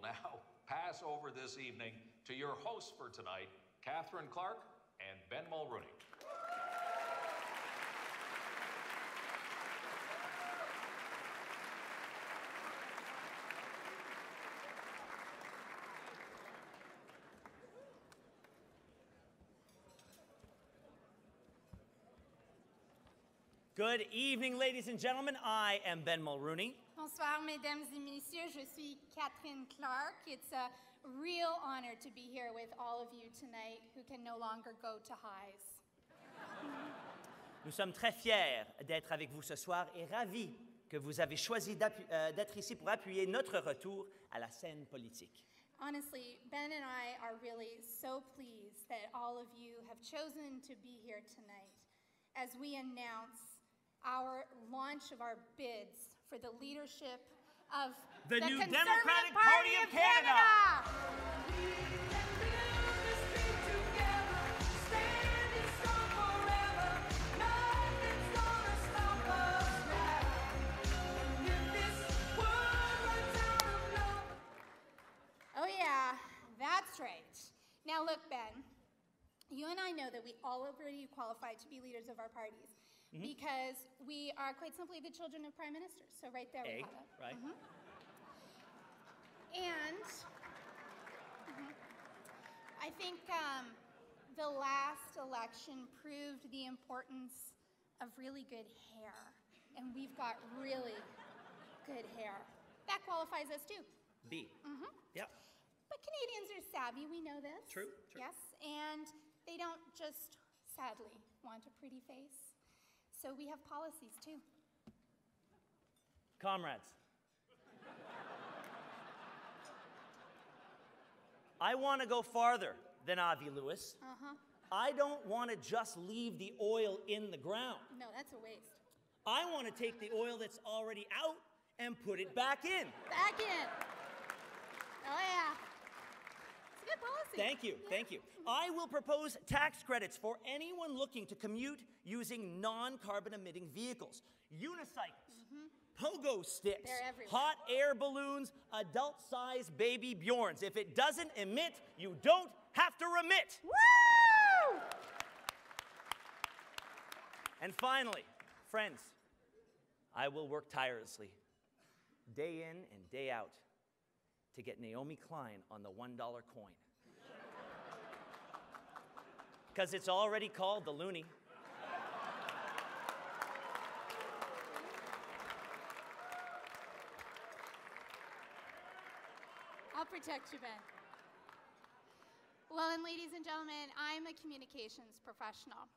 will now pass over this evening to your hosts for tonight, Catherine Clark and Ben Mulroney. Good evening, ladies and gentlemen. I am Ben Mulroney. Bonsoir, mesdames et messieurs. Je suis Catherine Clark. It's a real honor to be here with all of you tonight who can no longer go to highs. Nous sommes très fiers d'être avec vous ce soir et ravis que vous avez choisi euh, d'être ici pour appuyer notre retour à la scène politique. Honestly, Ben and I are really so pleased that all of you have chosen to be here tonight as we announce our launch of our bids for the leadership of The new Conservative Democratic Party, Party of of Canada. Oh, yeah, that's right. Now, look, Ben, you and I know that we all already qualify to be leaders of our parties Mm-hmm. because we are quite simply the children of prime ministers. So, right there, we A, have it. right? And Mhm. I think um, the last election proved the importance of really good hair. And we've got really good hair. That qualifies us too. B. Yep. But Canadians are savvy, we know this. True, true. Yes, and they don't just sadly want a pretty face. So we have policies too. Comrades. I want to go farther than Avi Lewis. Uh-huh. I don't want to just leave the oil in the ground. No, that's a waste. I want to take the oil that's already out and put it back in. Back in. Oh yeah. It's a good policy. Thank you, thank you. I will propose tax credits for anyone looking to commute using non carbon emitting vehicles, unicycles, mm-hmm. pogo sticks, They're everywhere. hot air balloons, adult sized baby Bjorns. If it doesn't emit, you don't have to remit. Woo! And finally, friends, I will work tirelessly, day in and day out, to get Naomi Klein on the $1 coin. Because it's already called the loonie. I'll protect you, Ben. Well, and ladies and gentlemen, I'm a communications professional.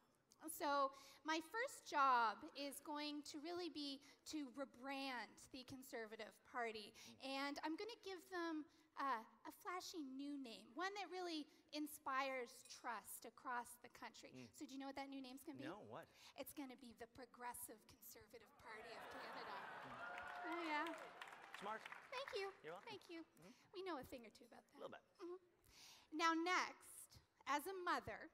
So, my first job is going to really be to rebrand the Conservative Party. And I'm going to give them uh, a flashy new name, one that really inspires trust across the country. Hmm. So, do you know what that new name's going to be? No, what? It's going to be the Progressive Conservative Party of Canada. Hmm. Oh, yeah. Smart? Thank you. You're welcome. Thank you. Mm-hmm. We know a thing or two about that. A little bit. Mm-hmm. Now, next, as a mother,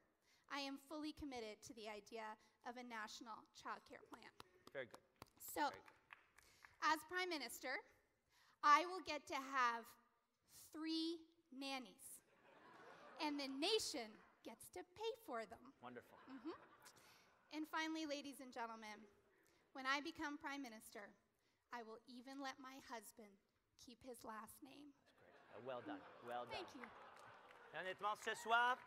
I am fully committed to the idea of a national child care plan. Very good. So, Very good. as Prime Minister, I will get to have three nannies, and the nation gets to pay for them. Wonderful. And finally, ladies and gentlemen, when I become Prime Minister, I will even let my husband keep his last name. Uh, well done. Well done. Thank you. Honnêtement, ce soir,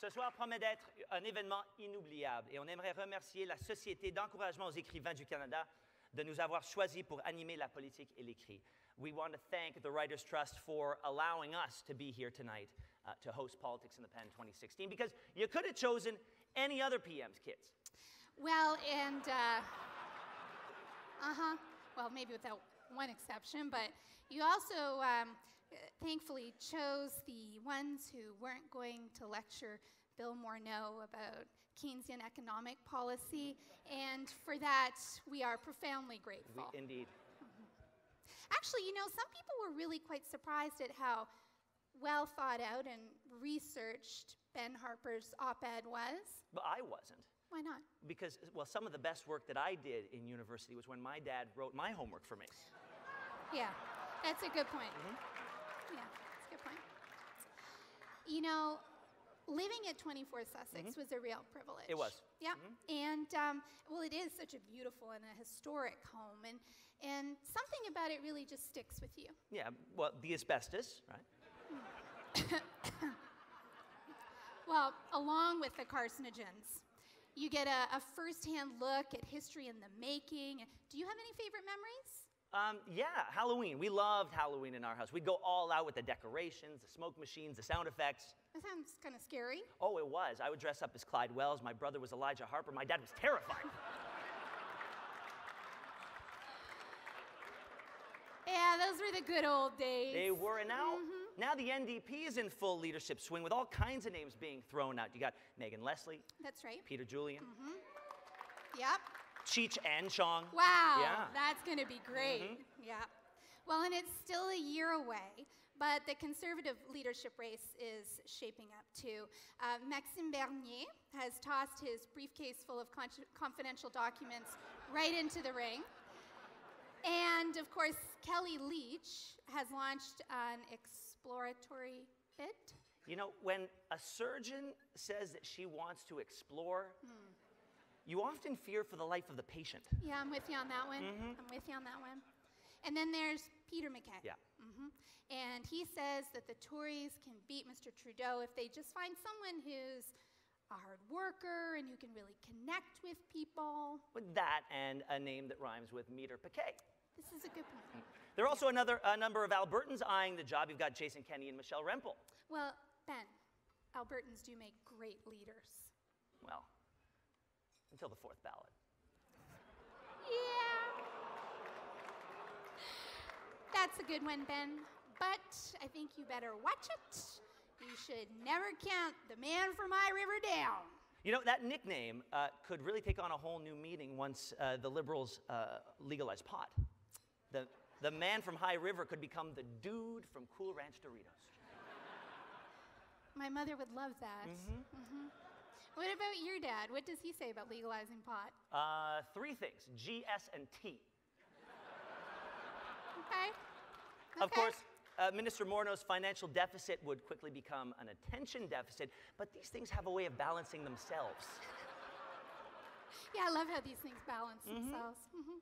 ce soir promet d'être un événement inoubliable et on aimerait remercier la Société d'encouragement aux écrivains du Canada de nous avoir choisis pour animer la politique et l'écrit. We want to thank the Writers Trust for allowing us to be here tonight uh, to host Politics and the Pen 2016 because you could have chosen any other PM's kids. Well, and uh huh. Well, maybe without one exception, but you also um, uh, thankfully chose the ones who weren't going to lecture Bill Morneau about Keynesian economic policy, and for that we are profoundly We, grateful. indeed. Actually, you know, some people were really quite surprised at how well thought out and researched Ben Harper's op ed was. But I wasn't. Why not? Because, well, some of the best work that I did in university was when my dad wrote my homework for me. Yeah, that's a good point. Mm-hmm. Yeah, that's a good point. You know, living at 24 Sussex was a real privilege. Mm-hmm. It was. Mm-hmm. Yeah. And, um, well, it is such a beautiful and a historic home. And, and something about it really just sticks with you. Yeah, well, the asbestos, right? Well, along with the carcinogens, you get a, a firsthand look at history in the making. Do you have any favorite memories? Um, yeah, Halloween. We loved Halloween in our house. We'd go all out with the decorations, the smoke machines, the sound effects. That sounds kind of scary. Oh, it was. I would dress up as Clyde Wells. My brother was Elijah Harper. My dad was terrified. Yeah, those were the good old days. They were, and now, now the NDP is in full leadership swing with all kinds of names being thrown out. You got Megan Leslie, That's right. Peter Julian, Yep. Cheech and Chong. Wow, Yeah. that's going to be great. Yeah. Well, and it's still a year away, but the conservative leadership race is shaping up too. Uh, Maxime Bernier has tossed his briefcase full of con- confidential documents right into the ring. And of course, Kellie Leitch has launched an exploratory bid. You know, when a surgeon says that she wants to explore, you often fear for the life of the patient. Yeah, I'm with you on that one. I'm with you on that one. And then there's Peter MacKay. Yeah. Mm-hmm. And he says that the Tories can beat Mr. Trudeau if they just find someone who's a hard worker and who can really connect with people. With that and a name that rhymes with meter Piquet. This is a good point. There are also another a number of Albertans eyeing the job. You've got Jason Kenney and Michelle Rempel. Well, Ben, Albertans do make great leaders. Well, until the fourth ballot. Yeah. That's a good one, Ben. But I think you better watch it. You should never count the man from High River down. You know, that nickname uh, could really take on a whole new meaning once uh, the liberals uh, legalize pot. The, the man from High River could become the dude from Cool Ranch Doritos. My mother would love that. Mhm. What about your dad? What does he say about legalizing pot? Uh, three things G, S, and T. Okay. Of course, uh, Minister Morneau's financial deficit would quickly become an attention deficit, but these things have a way of balancing themselves. Yeah, I love how these things balance themselves. Mhm.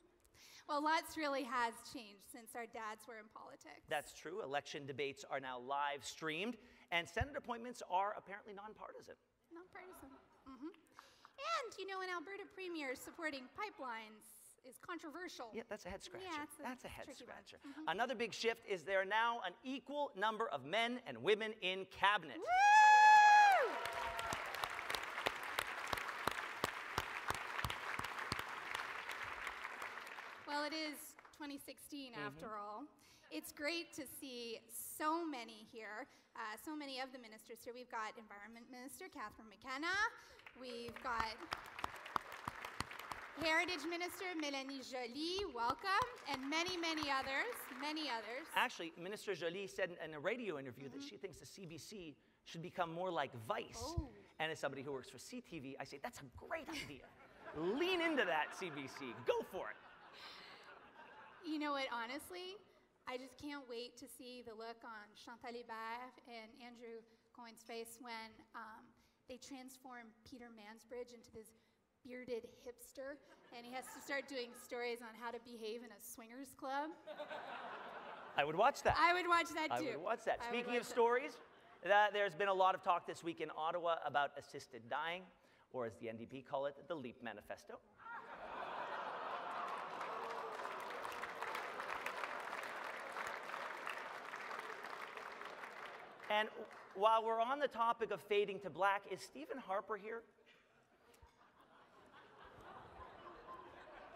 Well, lots really has changed since our dads were in politics. That's true. Election debates are now live streamed, and Senate appointments are apparently nonpartisan. Nonpartisan. hmm And, you know, an Alberta premier supporting pipelines is controversial. Yeah, that's a head scratcher. Yeah, a that's a head one. Mm-hmm. Another big shift is there are now an equal number of men and women in cabinet. Woo! Well, it is 2016 after all. It's great to see so many here, uh, so many of the ministers here. We've got Environment Minister Catherine McKenna. We've got Heritage Minister Melanie Joly, welcome, and many, many others, many others. Actually, Minister Joly said in a radio interview that she thinks the CBC should become more like Vice. Oh. And as somebody who works for CTV, I say that's a great idea. Lean into that, CBC. Go for it. You know what, honestly, I just can't wait to see the look on Chantal Hébert and Andrew Cohen's face when um, they transform Peter Mansbridge into this bearded hipster and he has to start doing stories on how to behave in a swingers club. I would watch that. I would watch that too. I would watch that. I Speaking of watch that. stories, that there's been a lot of talk this week in Ottawa about assisted dying, or as the NDP call it, the LEAP Manifesto. And while we're on the topic of fading to black, is Stephen Harper here?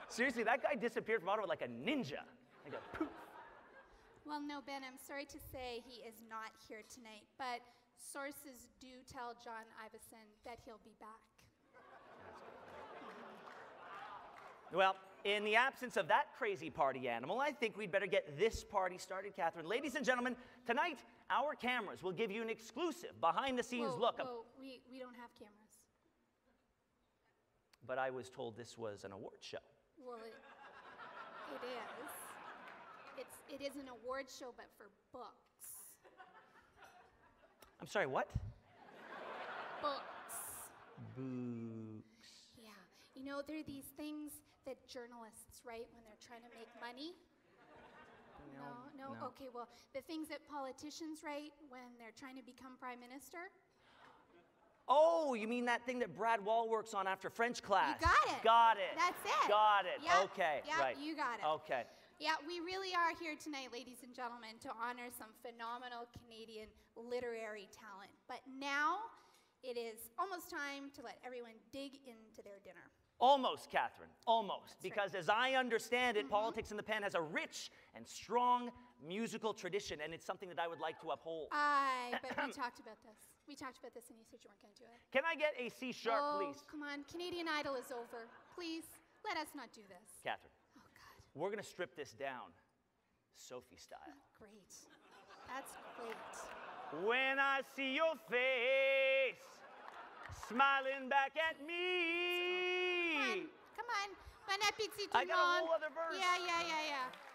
Seriously, that guy disappeared from Ottawa like a ninja. Like a poof. Well, no, Ben, I'm sorry to say he is not here tonight, but sources do tell John Ivison that he'll be back. Well, in the absence of that crazy party animal, I think we'd better get this party started, Catherine. Ladies and gentlemen, tonight our cameras will give you an exclusive behind the scenes Whoa, look. whoa, we, we don't have cameras. But I was told this was an award show. Well, it, it is. It's, it is an award show, but for books. I'm sorry, what? Books. Books. Yeah. You know, there are these things that journalists write when they're trying to make money. No, no, no. Okay, well, the things that politicians write when they're trying to become prime minister. Oh, you mean that thing that Brad Wall works on after French class? You got it. Got it. That's it. Got it. Yep, Okay. yep, right. you got it. Okay. Yeah, we really are here tonight, ladies and gentlemen, to honor some phenomenal Canadian literary talent. But now it is almost time to let everyone dig into their dinner. Almost, Catherine. Almost. right. because as I understand it, mm-hmm. Politics and the Pen has a rich and strong musical tradition, and it's something that I would like to uphold. I bet we talked about this. We talked about this, and you said you weren't going to do it. Can I get a C sharp, oh, please? come on, Canadian Idol is over. Please, let us not do this. Catherine, Oh God, we're going to strip this down Sophie style. great. That's great. When I see your face smiling back at me. Come on, come on. Bon appétit, tout I got a whole other verse. Yeah, yeah, yeah, yeah.